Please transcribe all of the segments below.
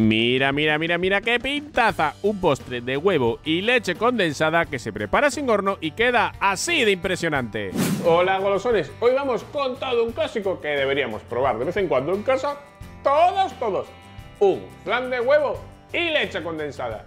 Mira, mira, mira, mira qué pintaza. Un postre de huevo y leche condensada que se prepara sin horno y queda así de impresionante. Hola golosones, hoy vamos con todo un clásico que deberíamos probar de vez en cuando en casa. Todos, todos. Un flan de huevo y leche condensada.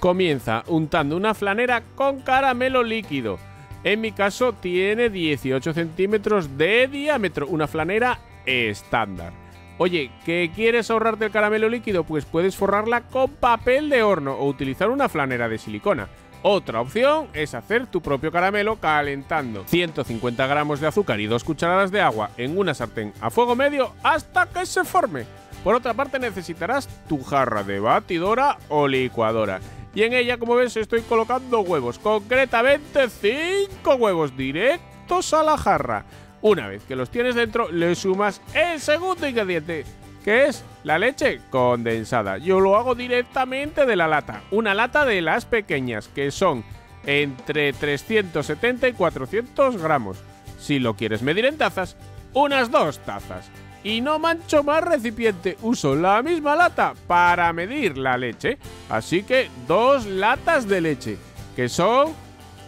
Comienza untando una flanera con caramelo líquido. En mi caso tiene 18 centímetros de diámetro, una flanera estándar. Oye, ¿qué quieres ahorrarte el caramelo líquido? Pues puedes forrarla con papel de horno o utilizar una flanera de silicona. Otra opción es hacer tu propio caramelo calentando 150 gramos de azúcar y 2 cucharadas de agua en una sartén a fuego medio hasta que se forme. Por otra parte necesitarás tu jarra de batidora o licuadora. Y en ella, como ves, estoy colocando huevos, concretamente 5 huevos directos a la jarra. Una vez que los tienes dentro, le sumas el segundo ingrediente, que es la leche condensada. Yo lo hago directamente de la lata, una lata de las pequeñas, que son entre 370 y 400 gramos. Si lo quieres medir en tazas, unas dos tazas. Y no mancho más recipiente, uso la misma lata para medir la leche. Así que dos latas de leche, que son,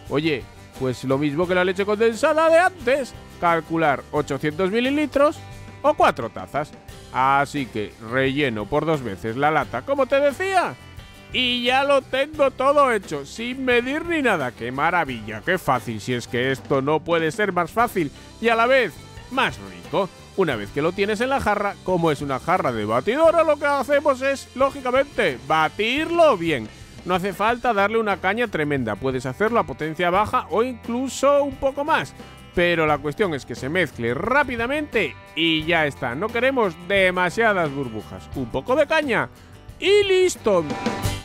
oye, pues lo mismo que la leche condensada de antes. Calcular 800 mililitros o cuatro tazas. Así que relleno por dos veces la lata, como te decía. Y ya lo tengo todo hecho, sin medir ni nada. ¡Qué maravilla! ¡Qué fácil! Si es que esto no puede ser más fácil y a la vez más rico. Una vez que lo tienes en la jarra, como es una jarra de batidora, lo que hacemos es, lógicamente, batirlo bien. No hace falta darle una caña tremenda, puedes hacerlo a potencia baja o incluso un poco más. Pero la cuestión es que se mezcle rápidamente y ya está. No queremos demasiadas burbujas. Un poco de caña y listo.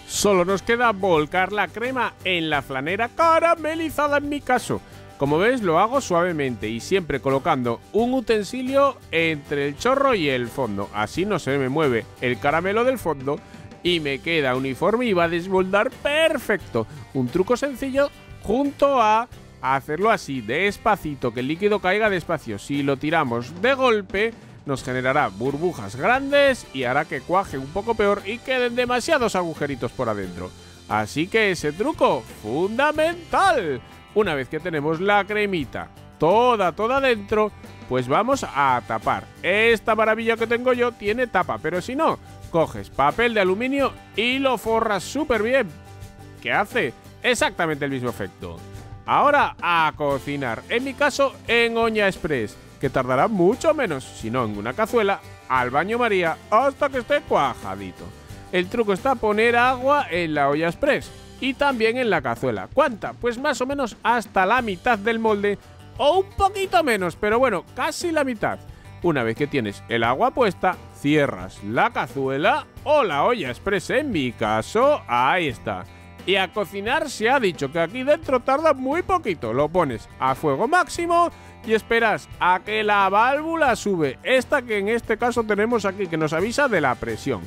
Solo nos queda volcar la crema en la flanera caramelizada en mi caso. Como ves lo hago suavemente y siempre colocando un utensilio entre el chorro y el fondo. Así no se me mueve el caramelo del fondo y me queda uniforme y va a desmoldar perfecto. Un truco sencillo junto a hacerlo así, despacito, que el líquido caiga despacio. Si lo tiramos de golpe, nos generará burbujas grandes y hará que cuaje un poco peor y queden demasiados agujeritos por adentro. Así que ese truco, fundamental. Una vez que tenemos la cremita toda, toda dentro, pues vamos a tapar. Esta maravilla que tengo yo tiene tapa, pero si no, coges papel de aluminio y lo forras súper bien. ¿Qué hace? Exactamente el mismo efecto. Ahora a cocinar, en mi caso en olla express, que tardará mucho menos, si no en una cazuela, al baño María hasta que esté cuajadito. El truco está poner agua en la olla express y también en la cazuela. ¿Cuánta? Pues más o menos hasta la mitad del molde o un poquito menos, pero bueno, casi la mitad. Una vez que tienes el agua puesta, cierras la cazuela o la olla express en mi caso, ahí está. Y a cocinar se ha dicho que aquí dentro tarda muy poquito. Lo pones a fuego máximo y esperas a que la válvula sube. Esta que en este caso tenemos aquí que nos avisa de la presión.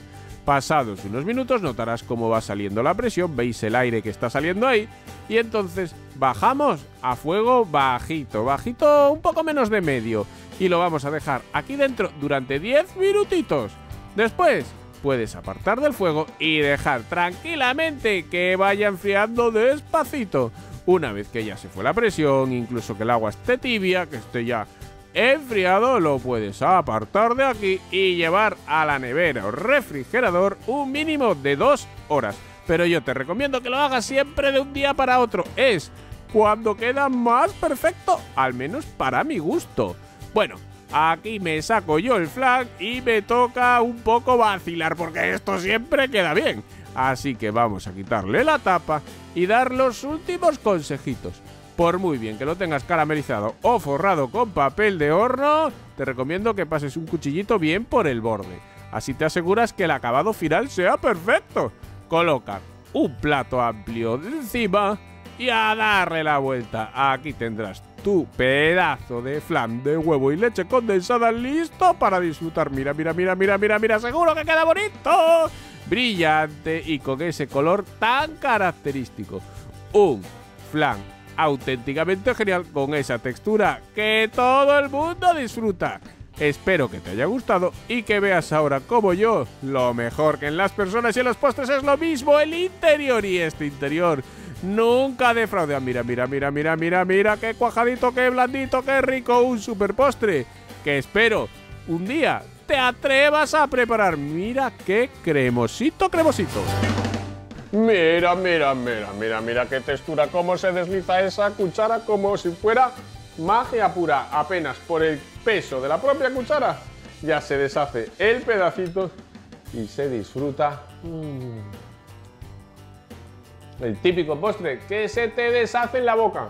Pasados unos minutos notarás cómo va saliendo la presión, veis el aire que está saliendo ahí y entonces bajamos a fuego bajito, bajito un poco menos de medio y lo vamos a dejar aquí dentro durante 10 minutitos. Después puedes apartar del fuego y dejar tranquilamente que vaya enfriando despacito. Una vez que ya se fue la presión, incluso que el agua esté tibia, que esté ya enfriado lo puedes apartar de aquí y llevar a la nevera o refrigerador un mínimo de dos horas. Pero yo te recomiendo que lo hagas siempre de un día para otro. Es cuando queda más perfecto, al menos para mi gusto. Bueno, aquí me saco yo el flag y me toca un poco vacilar porque esto siempre queda bien. Así que vamos a quitarle la tapa y dar los últimos consejitos. Por muy bien que lo tengas caramelizado o forrado con papel de horno, te recomiendo que pases un cuchillito bien por el borde. Así te aseguras que el acabado final sea perfecto. Coloca un plato amplio de encima y a darle la vuelta. Aquí tendrás tu pedazo de flan de huevo y leche condensada listo para disfrutar. Mira, mira, mira, mira, mira, mira, seguro que queda bonito. Brillante y con ese color tan característico. Un flan auténticamente genial con esa textura que todo el mundo disfruta. Espero que te haya gustado y que veas ahora como yo lo mejor que en las personas y en los postres es lo mismo, el interior y este interior nunca defrauda. Mira, mira, mira, mira, mira, mira, qué cuajadito, qué blandito, qué rico, un super postre que espero un día te atrevas a preparar. Mira qué cremosito, cremosito. Mira, mira, mira, mira, mira qué textura, cómo se desliza esa cuchara como si fuera magia pura. Apenas por el peso de la propia cuchara ya se deshace el pedacito y se disfruta. Mm. El típico postre que se te deshace en la boca.